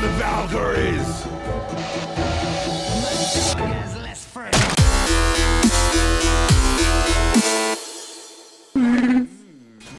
the Valkyries!